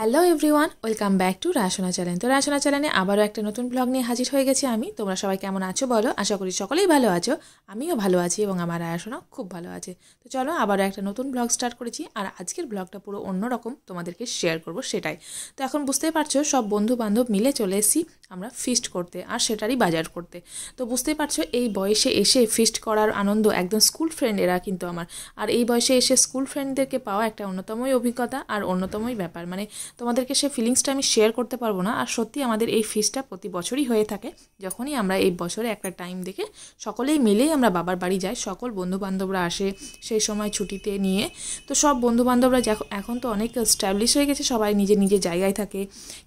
Hello everyone welcome back to Rasna channel তো রাসনা চ্যানেলে আবারও একটা নতুন ব্লগ নিয়ে হাজির হয়ে গেছি আমি। তোমরা সবাই কেমন আছো বলো? আশা করি সকলেই ভালো আছো। আমিও ভালো আছি এবং আমার রাসনাও খুব ভালো আছে। তো চলো আবারও একটা নতুন ব্লগ স্টার্ট করেছি আর আজকের ব্লগটা পুরো অন্যরকম তোমাদেরকে শেয়ার করব সেটাই। তো এখন বুঝতেই পারছ, সব বন্ধু বান্ধব মিলে চলে এসেছি আমরা ফিস্ট করতে আর সেটারই বাজার করতে। তো বুঝতেই পারছ, এই বয়সে এসে ফিস্ট করার আনন্দ একদম স্কুল ফ্রেন্ড এরা কিন্তু আমার। আর এই বয়সে এসে স্কুল ফ্রেন্ডদেরকে পাওয়া একটা অন্যতমই অভিজ্ঞতা আর অন্যতমই ব্যাপার। মানে তোমাদেরকে সেই ফিলিংসটা আমি শেয়ার করতে পারব না। আর সত্যি আমাদের এই ফিস্টটা প্রতি বছরই হয়ে থাকে। যখনই আমরা এই বছরে একটা টাইম দেখে সকলেই মিলেই আমরা বাবার বাড়ি যাই, সকল বন্ধুবান্ধবরা আসে সেই সময় ছুটিতে নিয়ে। তো সব বন্ধুবান্ধবরা এখন তো অনেক স্ট্যাবলিশ হয়ে গেছে, সবাই নিজে নিজের জায়গায় থাকে,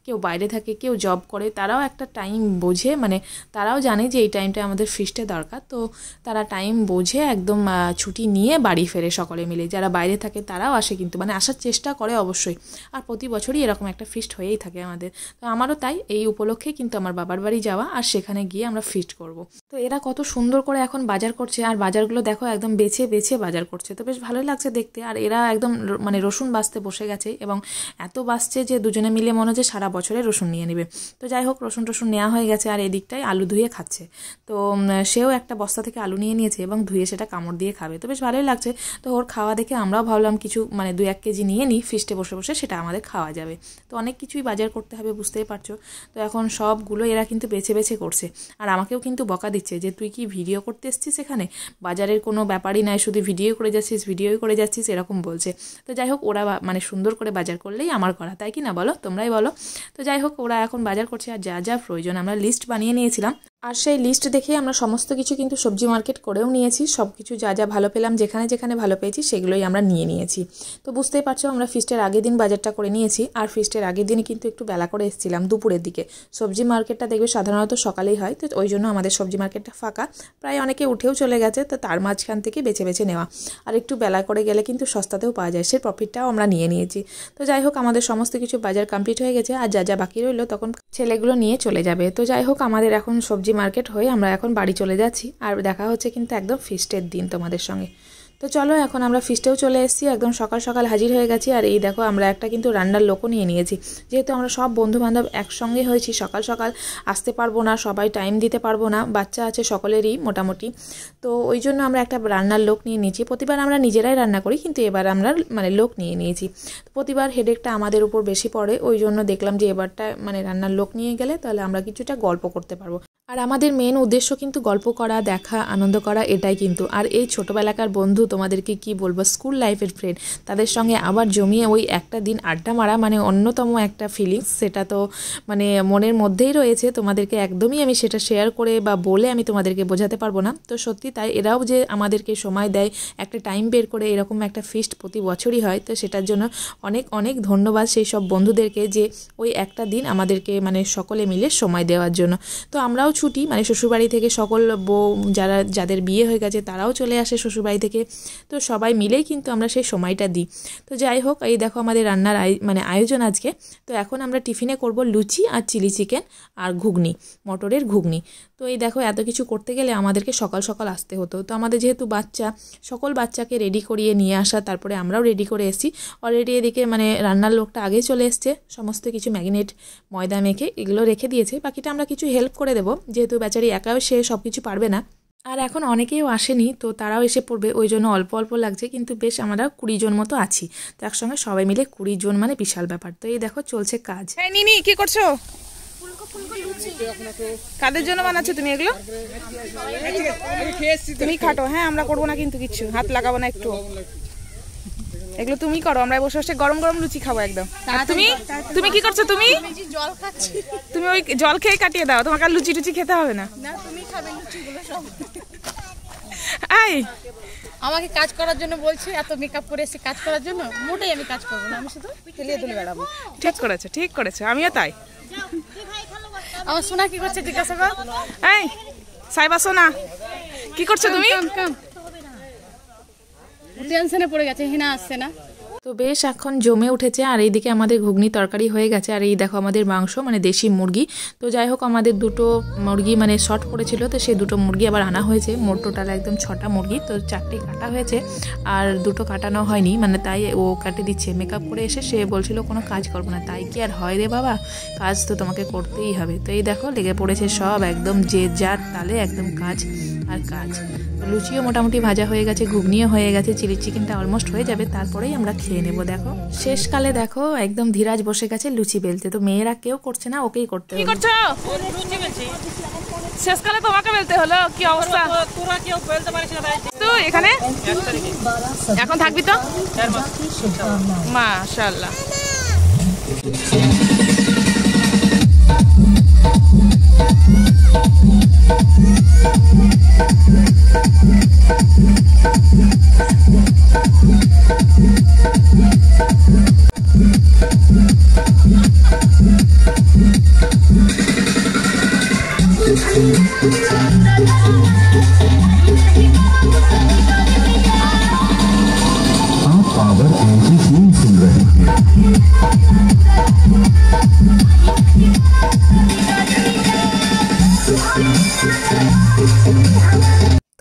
কেউ বাইরে থাকে, কেউ জব করে। তারাও একটা টাইম বোঝে মানে তারাও জানে যে এই টাইমটা আমাদের ফিস্টে দরকার। তো তারা টাইম বোঝে, একদম ছুটি নিয়ে বাড়ি ফেরে সকলে মিলে। যারা বাইরে থাকে তারাও আসে কিন্তু মানে আসার চেষ্টা করে অবশ্যই। আর প্রতি বছরই এরকম একটা ফিস্ট হয়েই থাকে আমাদের। তো আমারও তাই, এই উপলক্ষে কিন্তু আমার বাবার বাড়ি যাওয়া আর সেখানে গিয়ে আমরা ফিস্ট করব। তো এরা কত সুন্দর করে এখন বাজার করছে, আর বাজারগুলো দেখো একদম বেছে বেছে বাজার করছে। তো বেশ ভালোই লাগছে দেখতে, আর এরা একদম মানে রসুন বাঁচতে বসে গেছে এবং এত বাঁচছে যে দুজনে মিলে মনে হচ্ছে সারা বছরে রসুন নিয়ে নেবে। তো যাই হোক, রসুন টসুন নেওয়া হয়ে গেছে, আর এদিকটায় আলু ধুয়ে খাচ্ছে। তো সেও একটা বস্তা থেকে আলু নিয়ে নিয়েছে এবং ধুয়ে সেটা কামড় দিয়ে খাবে। তো বেশ ভালোই লাগছে। তো ওর খাওয়া দেখে আমরাও ভাবলাম কিছু মানে দু এক কেজি নিয়ে নিই ফিস্টে বসে বসে সেটা আমাদের খাওয়া যাবে। তো অনেক কিছুই বাজার করতে হবে, বুঝতেই পারছ। তো এখন সবগুলো এরা কিন্তু বেছে বেছে করছে। আর আমাকেও কিন্তু বকা দিচ্ছে। যে তুই কি ভিডিও করতে এসছিস এখানে? বাজারের কোনো ব্যাপারই নাই, শুধু ভিডিও করে যাচ্ছিস ভিডিওই করে যাচ্ছিস, এরকম বলছে। তো যাই হোক, ওরা মানে সুন্দর করে বাজার করলেই আমার করা, তাই কি না বলো? তোমরাই বলো। তো যাই হোক, ওরা এখন বাজার করছে আর যা যা প্রয়োজন, আমরা লিস্ট বানিয়ে নিয়েছিলাম। আর সেই লিস্ট দেখে আমরা সমস্ত কিছু কিন্তু সবজি মার্কেট করেও নিয়েছি। সব কিছু যা যা ভালো পেলাম, যেখানে যেখানে ভালো পেয়েছি, সেগুলোই আমরা নিয়ে নিয়েছি। তো বুঝতেই পারছ, আমরা ফিস্টের আগের দিন বাজারটা করে নিয়েছি। আর ফিস্টের আগের দিনে কিন্তু একটু বেলা করে এসেছিলাম দুপুরের দিকে। সবজি মার্কেটটা দেখবে সাধারণত সকালেই হয়, তো ওই জন্য আমাদের সবজি মার্কেটটা ফাঁকা। প্রায় অনেকে উঠেও চলে গেছে, তো তার মাঝখান থেকে বেছে বেছে নেওয়া। আর একটু বেলা করে গেলে কিন্তু সস্তাতেও পাওয়া যায়, সে প্রফিটটাও আমরা নিয়ে নিয়েছি। তো যাই হোক, আমাদের সমস্ত কিছু বাজার কমপ্লিট হয়ে গেছে, আর যা যা বাকি রইল, তখন ছেলেগুলো নিয়ে চলে যাবে। তো যাই হোক, আমাদের এখন সবজি মার্কেট হয়ে আমরা এখন বাড়ি চলে যাচ্ছি। আর দেখা হচ্ছে কিন্তু একদম ফিস্টের দিন তোমাদের সঙ্গে। তো চলো, এখন আমরা ফিস্টেও চলে এসেছি, একদম সকাল সকাল হাজির হয়ে গেছি। আর এই দেখো, আমরা একটা কিন্তু রান্নার লোকও নিয়ে নিয়েছি। যেহেতু আমরা সব বন্ধু বান্ধব একসঙ্গে হয়েছি, সকাল সকাল আসতে পারব না, সবাই টাইম দিতে পারব না, বাচ্চা আছে সকলেরই মোটামুটি। তো ওই জন্য আমরা একটা রান্নার লোক নিয়ে নিয়েছি। প্রতিবার আমরা নিজেরাই রান্না করি, কিন্তু এবার আমরা মানে লোক নিয়ে নিয়েছি। প্রতিবার হেডেকটা আমাদের উপর বেশি পড়ে, ওই জন্য দেখলাম যে এবারটা মানে রান্নার লোক নিয়ে গেলে তাহলে আমরা কিছুটা গল্প করতে পারব। আর আমাদের মেন উদ্দেশ্য কিন্তু গল্প করা, দেখা, আনন্দ করা, এটাই কিন্তু। আর এই ছোটোবেলাকার বন্ধু তোমাদেরকে কি বলব স্কুল লাইফের ফ্রেন্ড তাদের সঙ্গে আবার জমিয়ে ওই একটা দিন আড্ডা মারা মানে অন্যতম একটা ফিলিংস সেটা তো মানে মনের মধ্যেই রয়েছে। তোমাদেরকে একদমই আমি সেটা শেয়ার করে বা বলে আমি তোমাদেরকে বোঝাতে পারব না। তো সত্যি তাই, এরাও যে আমাদেরকে সময় দেয়, একটা টাইম বের করে এরকম একটা ফিস্ট প্রতি বছরই হয়, তো সেটার জন্য অনেক অনেক ধন্যবাদ সেই সব বন্ধুদেরকে যে ওই একটা দিন আমাদেরকে মানে সকলে মিলে সময় দেওয়ার জন্য। তো আমরাও ছুটি মানে শ্বশুরবাড়ি থেকে সকল বউ, যারা, যাদের বিয়ে হয়ে গেছে, তারাও চলে আসে শ্বশুরবাড়ি থেকে। তো সবাই মিলেই কিন্তু আমরা সেই সময়টা দিই। তো যাই হোক, এই দেখো আমাদের রান্নার মানে আয়োজন আজকে। তো এখন আমরা টিফিনে করব লুচি আর চিলি চিকেন আর ঘুগনি, মটরের ঘুগনি। তো এই দেখো, এত কিছু করতে গেলে আমাদেরকে সকাল সকাল আসতে হতো। তো আমাদের যেহেতু বাচ্চা, সকল বাচ্চাকে রেডি করিয়ে নিয়ে আসা, তারপরে আমরাও রেডি করে এসেছি। অলরেডি এদিকে মানে রান্নার লোকটা আগে চলে এসছে, সমস্ত কিছু ম্যাগনেট, ময়দা মেখে এগুলো রেখে দিয়েছে। বাকিটা আমরা কিছু হেল্প করে দেবো। যেহেতু বেচারি একাও সে সব কিছু পারবে না। আর এখন অনেকেও আসেনি তো তারাও এসে পড়বে ওই জন্য অল্প অল্প লাগছে কিন্তু বেশ আমরা কুড়ি জন মতো আছি। তো একসঙ্গে সবাই মিলে কুড়ি জন মানে বিশাল ব্যাপার। তো এই দেখো চলছে কাজ। নিনি কি করছ? কাদের জন্য বানাচ্ছো তুমি এগুলো? তুমি খাটো হ্যাঁ আমরা করব না কিন্তু কিছু। হাত লাগাবো না একটু। এগুলো তুমি করো আমরা বসে বসে গরম গরম লুচি খাব একদম। তুমি? তুমি কি করছ তুমি? জল খাচ্ছি। তুমি ওই জল খেয়ে কাটিয়ে দাও তোমাকে আর লুচি টুচি খেতে হবে না। না তুমি খাবে লুচিগুলো সব। এই। আমাকে কাজ করার জন্য বলছে এত মেকআপ করে এসে কাজ করার জন্য। মোটেই আমি কাজ করব না আমি শুধু খেলিয়ে তুলে বেড়াবো। ঠিক করেছে ঠিক করেছে আমিও তাই। আমার সোনা কি করছে জিজ্ঞাসা কর। এই সাইবা সোনা কি করছ তুমি? টেনশনে পড়ে গেছে হিনা আসছে না। তো বেশ এখন জমে উঠেছে, আর এইদিকে আমাদের ঘুগনি তরকারি হয়ে গেছে। আর এই দেখো আমাদের মাংস মানে দেশি মুরগি। তো যাই হোক, আমাদের দুটো মুরগি মানে শর্ট পড়েছিল, তো সেই দুটো মুরগি আবার আনা হয়েছে। মোট টোটাল একদম ছটা মুরগি, তো চারটে কাটা হয়েছে। আর দুটো কাটানো হয়নি মানে তাই ও কাটে দিচ্ছে। মেকআপ করে এসে সে বলছিল, কোনো কাজ করব না। তাই কি আর হয় রে বাবা? কাজ তো তোমাকে করতেই হবে। তো এই দেখো, লেগে পড়েছে সব একদম যে যার তালে একদম কাজ আর কাজ। লুচিও মোটামুটি ভাজা হয়ে গেছে, ঘুগনিও হয়ে গেছে, চিলি চিকেনটা অলমোস্ট হয়ে যাবে। তারপরেই আমরা খেয়ে নেব দেখো। শেষকালে দেখো একদম ধীরাজ বসে গেছে লুচি বেলতে। তো মেয়েরা কেউ করছে না ওকেই করতে কি করছ? শেষকালে তোমাকে বেলতে হলো? কি অবস্থা? তোরা কেউ বেলতে পারিস না তাই এখানে? এখন থাকবি তো? মাশাল্লাহ Thank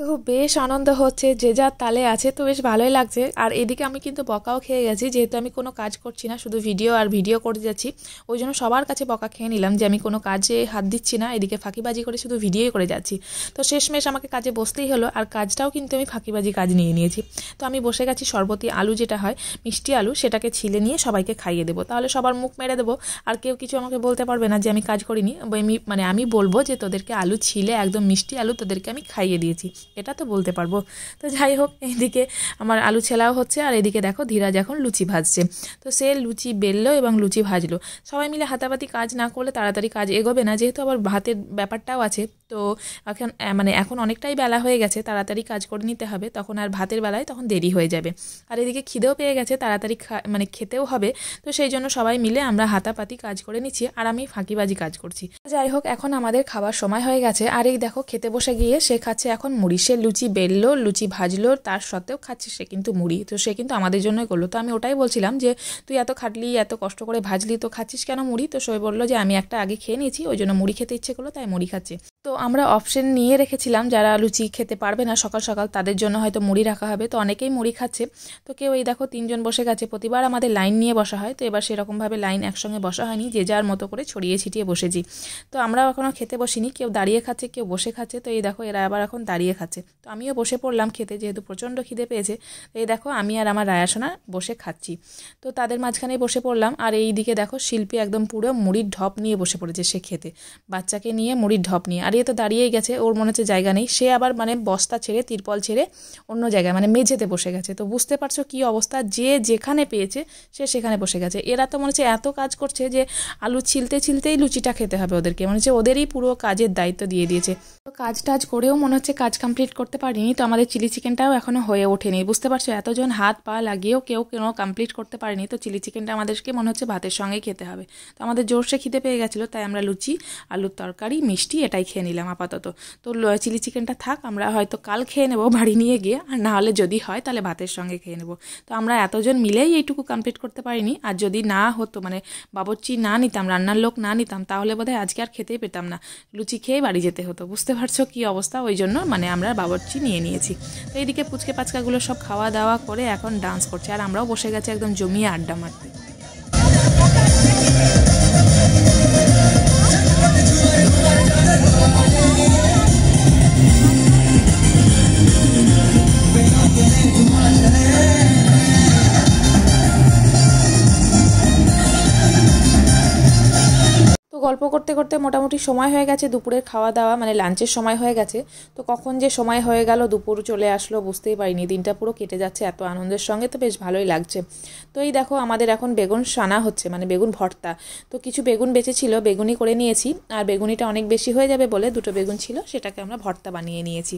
তো বেশ আনন্দ হচ্ছে, যে যার তালে আছে তো বেশ ভালোই লাগছে। আর এদিকে আমি কিন্তু বকাও খেয়ে গেছি, যেহেতু আমি কোনো কাজ করছি না, শুধু ভিডিও আর ভিডিও করে যাচ্ছি। ওই জন্য সবার কাছে বকা খেয়ে নিলাম যে আমি কোনো কাজে হাত দিচ্ছি না, এদিকে ফাঁকিবাজি করে শুধু ভিডিওই করে যাচ্ছি। তো শেষমেশ আমাকে কাজে বসতেই হলো, আর কাজটাও কিন্তু আমি ফাঁকিবাজি কাজ নিয়ে নিয়েছি। তো আমি বসে গেছি সর্বতি আলু যেটা হয়, মিষ্টি আলু, সেটাকে ছিলে নিয়ে সবাইকে খাইয়ে দেবো। তাহলে সবার মুখ মেরে দেবো, আর কেউ কিছু আমাকে বলতে পারবে না যে আমি কাজ করিনি মানে আমি বলব যে তোদেরকে আলু ছিলে, একদম মিষ্টি আলু তোদেরকে আমি খাইয়ে দিয়েছি। এটা তো বলতে পারব। তো যাই হোক, এইদিকে আমার আলু ছেলাও হচ্ছে, আর এদিকে দেখো ধীরাজ এখন লুচি ভাজছে। তো সে লুচি বেললো এবং লুচি ভাজলো। সবাই মিলে হাতাপাতি কাজ না করলে তাড়াতাড়ি কাজ এগোবে না, যেহেতু আবার ভাতের ব্যাপারটাও আছে। তো এখন মানে এখন অনেকটাই বেলা হয়ে গেছে, তাড়াতাড়ি কাজ করে নিতে হবে, তখন আর ভাতের বেলায় তখন দেরি হয়ে যাবে। আর এদিকে খিদেও পেয়ে গেছে, তাড়াতাড়ি মানে খেতেও হবে, তো সেই জন্য সবাই মিলে আমরা হাতাপাতি কাজ করে নিচ্ছি, আর আমি ফাঁকিবাজি কাজ করছি। যাই হোক, এখন আমাদের খাবার সময় হয়ে গেছে, আর এই দেখো খেতে বসে গিয়ে সে খাচ্ছে এখন মুড়ি সে লুচি বেললো, লুচি ভাজলো, তার সত্ত্বেও খাচ্ছে সে কিন্তু মুড়ি, তো সে কিন্তু আমাদের জন্যই করল। তো আমি ওটাই বলছিলাম যে, তুই এত খাটলি, এত কষ্ট করে ভাজলি, তো খাচ্ছিস কেন মুড়ি? তো সে বলল যে, আমি একটা আগে খেয়ে নিয়েছি, ওই জন্য মুড়ি খেতে ইচ্ছে করল, তাই মুড়ি খাচ্ছে। তো আমরা অপশন নিয়ে রেখেছিলাম, যারা লুচি খেতে পারবে না সকাল সকাল, তাদের জন্য হয়তো মুড়ি রাখা হবে। তো অনেকেই মুড়ি খাচ্ছে। তো কেউ এই দেখো তিনজন বসে গেছে, প্রতিবার আমাদের লাইন নিয়ে বসা হয়। তো এবার সেরকমভাবে লাইন একসঙ্গে বসা হয়নি, যে যার মতো করে ছড়িয়ে ছিটিয়ে বসেছি। তো আমরাও এখনও খেতে বসিনি, কেউ দাঁড়িয়ে খাচ্ছে, কেউ বসে খাচ্ছে। তো এই দেখো এরা আবার এখন দাঁড়িয়ে খাচ্ছে। তো আমিও বসে পড়লাম খেতে, যেহেতু প্রচণ্ড খিদে পেয়েছে। তো এই দেখো আমি আর আমার রায়াসোনা বসে খাচ্ছি। তো তাদের মাঝখানেই বসে পড়লাম। আর এই দিকে দেখো শিল্পী একদম পুরো মুড়ির ঢপ নিয়ে বসে পড়েছে সে খেতে। বাচ্চাকে নিয়ে মুড়ির ঢপ নিয়ে। আর এ তো দাঁড়িয়েই গেছে, ওর মনে হচ্ছে জায়গা নেই। সে আবার মানে বস্তা ছেড়ে, তিরপল ছেড়ে অন্য জায়গায় মানে মেঝেতে বসে গেছে। তো বুঝতে পারছ কি অবস্থা? যে যেখানে পেয়েছে, সে সেখানে বসে গেছে। এরা তো মনে হচ্ছে এত কাজ করছে যে আলু ছিলতে ছিলতেই লুচিটা খেতে হবে ওদেরকে। মনে হচ্ছে ওদেরই পুরো কাজের দায়িত্ব দিয়ে দিয়েছে। তো কাজ টাজ করেও মনে হচ্ছে কাজ কমপ্লিট করতে পারিনি, তো আমাদের চিলি চিকেনটাও এখনও হয়ে ওঠেনি। বুঝতে পারছ, এতজন হাত পা লাগিয়েও কেউ কোনো কমপ্লিট করতে পারেনি। তো চিলি চিকেনটা আমাদেরকে মনে হচ্ছে ভাতের সঙ্গেই খেতে হবে। তো আমাদের জোরসে খিদে পেয়ে গেছিল, তাই আমরা লুচি, আলুর তরকারি, মিষ্টি এটাই খেয়ে নিলাম আপাতত। তো চিলি চিকেনটা থাক, আমরা হয়তো কাল খেয়ে নেব, বাড়ি নিয়ে গিয়ে। আর না হলে যদি হয়, তাহলে ভাতের সঙ্গে খেয়ে নেব। তো আমরা এতজন মিলেই এইটুকু কমপ্লিট করতে পারিনি। আর যদি না হতো মানে বাবরচি না নিতাম, রান্নার লোক না নিতাম, তাহলে বোধহয় আজকে আর খেতেই পেতাম না। লুচি খেয়ে বাড়ি যেতে হতো। বুঝতে পারছ কী অবস্থা? ওই জন্য মানে আমরা বাবরচি নিয়ে নিয়েছি। তো এইদিকে পুচকে পাচকাগুলো সব খাওয়া দাওয়া করে এখন ডান্স করছে। আর আমরাও বসে গেছি একদম জমিয়ে আড্ডা মারতে। গল্প করতে করতে মোটামুটি সময় হয়ে গেছে, দুপুরের খাওয়া দাওয়া মানে লাঞ্চের সময় হয়ে গেছে। তো কখন যে সময় হয়ে গেল, দুপুর চলে আসলো, বুঝতেই পারিনি। দিনটা পুরো কেটে যাচ্ছে এত আনন্দের সঙ্গে, তো বেশ ভালোই লাগছে। তো এই দেখো, আমাদের এখন বেগুন সানা হচ্ছে মানে বেগুন ভর্তা। তো কিছু বেগুন বেঁচেছিল বেগুনি করে নিয়েছি। আর বেগুনিটা অনেক বেশি হয়ে যাবে বলে দুটো বেগুন ছিল, সেটাকে আমরা ভর্তা বানিয়ে নিয়েছি।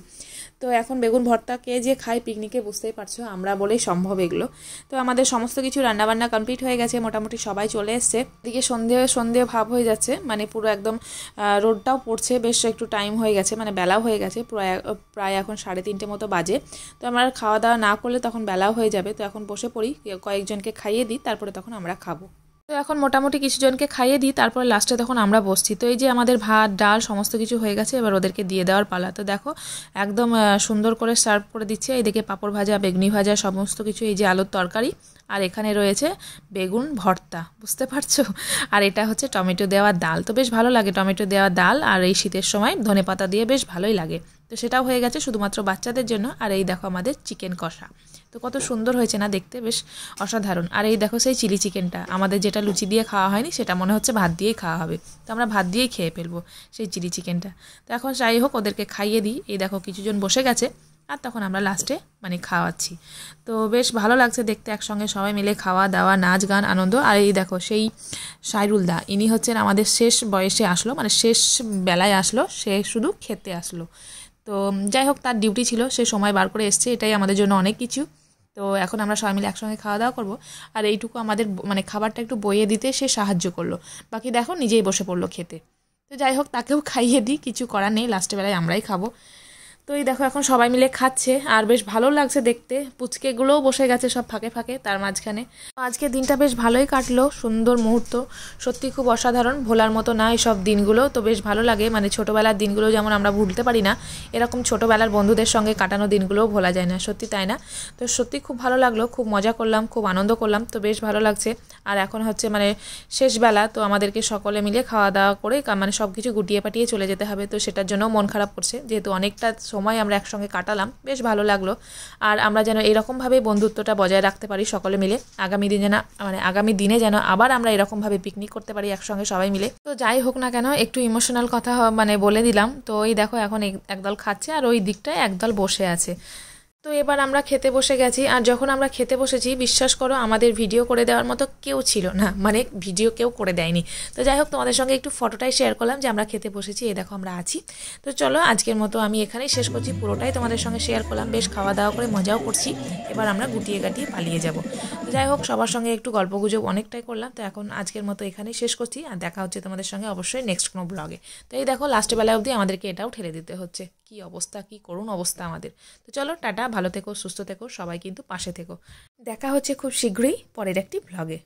তো এখন বেগুন ভর্তা কে যে খায় পিকনিকে, বুঝতেই পারছ, আমরা বলেই সম্ভব এগুলো। তো আমাদের সমস্ত কিছু রান্নাবান্না কমপ্লিট হয়ে গেছে, মোটামুটি সবাই চলে এসছে। এদিকে সন্ধে সন্ধে ভাব হয়ে যাচ্ছে মানে পুরো একদম রোডটাও পড়ছে, বেশ একটু টাইম হয়ে গেছে মানে বেলাও হয়ে গেছে, প্রায় প্রায় এখন সাড়ে তিনটে মতো বাজে। তো আমরা খাওয়া দাওয়া না করলে তখন বেলাও হয়ে যাবে। তো এখন বসে পড়ি, কয়েকজনকে খাইয়ে দিই, তারপরে তখন আমরা খাব। তো এখন মোটামুটি কিছু জনকে খাইয়ে দিই, তারপরে লাস্টে তখন আমরা বসছি। তো এই যে আমাদের ভাত, ডাল সমস্ত কিছু হয়ে গেছে, এবার ওদেরকে দিয়ে দেওয়ার পালা। তো দেখো, একদম সুন্দর করে সার্ভ করে দিচ্ছে। এইদিকে পাঁপড় ভাজা, বেগনি ভাজা, সমস্ত কিছু, এই যে আলুর তরকারি। আর এখানে রয়েছে বেগুন ভর্তা, বুঝতে পারছ? আর এটা হচ্ছে টমেটো দেওয়া ডাল। তো বেশ ভালো লাগে টমেটো দেওয়া ডাল, আর এই শীতের সময় ধনে পাতা দিয়ে বেশ ভালোই লাগে। তো সেটাও হয়ে গেছে শুধুমাত্র বাচ্চাদের জন্য। আর এই দেখো আমাদের চিকেন কষা। তো কত সুন্দর হয়েছে না দেখতে, বেশ অসাধারণ। আর এই দেখো সেই চিলি চিকেনটা আমাদের যেটা লুচি দিয়ে খাওয়া হয়নি সেটা মনে হচ্ছে ভাত দিয়েই খাওয়া হবে। তো আমরা ভাত দিয়েই খেয়ে ফেলব সেই চিলি চিকেনটা তো এখন যাই হোক, ওদেরকে খাইয়ে দিই। এই দেখো কিছুজন বসে গেছে আর তখন আমরা লাস্টে মানে খাওয়াচ্ছি। তো বেশ ভালো লাগছে দেখতে একসঙ্গে সবাই মিলে খাওয়া দাওয়া, নাচ গান, আনন্দ। আর এই দেখো সেই সাইরুল দা, ইনি হচ্ছেন আমাদের শেষ বয়সে আসলো মানে শেষ বেলায় আসলো, সে শুধু খেতে আসলো। তো যাই হোক তার ডিউটি ছিল, সে সময় বার করে এসছে, এটাই আমাদের জন্য অনেক কিছু। তো এখন আমরা সবাই মিলে একসঙ্গে খাওয়া দাওয়া করব। আর এইটুকু আমাদের মানে খাবারটা একটু বইয়ে দিতে সে সাহায্য করল। বাকি দেখো, নিজেই বসে পড়ল খেতে। তো যাই হোক তাকেও খাইয়ে দিই, কিছু করার নেই লাস্টে বেলায় আমরাই খাব। তো এই দেখো, এখন সবাই মিলে খাচ্ছে, আর বেশ ভালো লাগছে দেখতে। পুচকেগুলোও বসে গেছে সব ফাঁকে ফাঁকে তার মাঝখানে। আজকে দিনটা বেশ ভালোই কাটলো, সুন্দর মুহূর্ত। সত্যি খুব অসাধারণ, ভোলার মতো না সব দিনগুলো। তো বেশ ভালো লাগে মানে ছোটোবেলার দিনগুলো যেমন আমরা ভুলতে পারি না, এরকম ছোটোবেলার বন্ধুদের সঙ্গে কাটানো দিনগুলোও ভোলা যায় না, সত্যি তাই না? তো সত্যি খুব ভালো লাগল, খুব মজা করলাম, খুব আনন্দ করলাম, তো বেশ ভালো লাগছে। আর এখন হচ্ছে মানে শেষবেলা, তো আমাদেরকে সকলে মিলে খাওয়া দাওয়া করে মানে সব কিছু গুটিয়ে পাটিয়ে চলে যেতে হবে, তো সেটার জন্য মন খারাপ করছে, যেহেতু অনেকটা সময় আমরা একসঙ্গে কাটালাম, বেশ ভালো লাগল। আর আমরা যেন এরকমভাবে বন্ধুত্বটা বজায় রাখতে পারি সকলে মিলে। আগামী দিনে না মানে আগামী দিনে যেন আবার আমরা এরকমভাবে পিকনিক করতে পারি একসঙ্গে সবাই মিলে। তো যাই হোক না কেন, একটু ইমোশনাল কথা মানে বলে দিলাম। তো এই দেখো এখন এক- একদল খাচ্ছে আর ওই দিকটায় একদল বসে আছে। তো এবার আমরা খেতে বসে গেছি। আর যখন আমরা খেতে বসেছি, বিশ্বাস করো, আমাদের ভিডিও করে দেওয়ার মতো কেউ ছিল না। মানে ভিডিও কেউ করে দেয়নি। তো যাই হোক, তোমাদের সঙ্গে একটু ফটোটাই শেয়ার করলাম যে আমরা খেতে বসেছি। এই দেখো, আমরা আছি। তো চলো, আজকের মতো আমি এখানেই শেষ করছি পুরোটাই। তোমাদের সঙ্গে শেয়ার করলাম, বেশ খাওয়া দাওয়া করে মজাও করছি। এবার আমরা গুটিয়ে গাটিয়ে পালিয়ে যাব। তো যাই হোক, সবার সঙ্গে একটু গল্প গুজব অনেকটাই করলাম। তো এখন আজকের মতো এখানেই শেষ করছি। আর দেখা হচ্ছে তোমাদের সঙ্গে অবশ্যই নেক্সট কোনো ব্লগে তো এই দেখো লাস্টে বেলা অবধি আমাদেরকে এটাও ঠেলে দিতে হচ্ছে। কি অবস্থা, কি করুন অবস্থা আমাদের। তো চলো, টাটা ভালো থেকো, সুস্থ থেকো, সবাই কিন্তু পাশে থেকো। দেখা হচ্ছে খুব শীঘ্রই পরের একটি ব্লগে